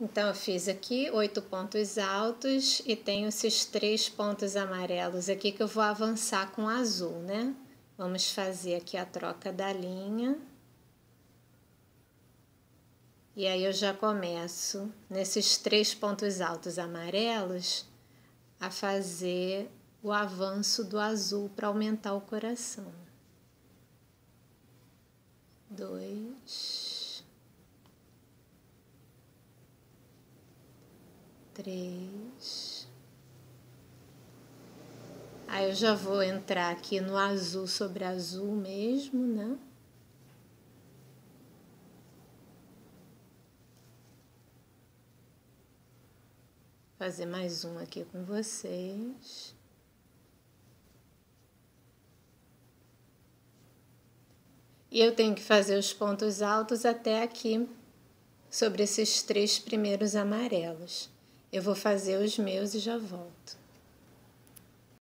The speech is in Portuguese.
Então, eu fiz aqui oito pontos altos e tenho esses três pontos amarelos aqui que eu vou avançar com azul, né? Vamos fazer aqui a troca da linha. E aí eu já começo, nesses três pontos altos amarelos, a fazer o avanço do azul para aumentar o coração. Dois. Três. Aí eu já vou entrar aqui no azul sobre azul mesmo, né? Fazer mais um aqui com vocês. E eu tenho que fazer os pontos altos até aqui, sobre esses três primeiros amarelos. Eu vou fazer os meus e já volto.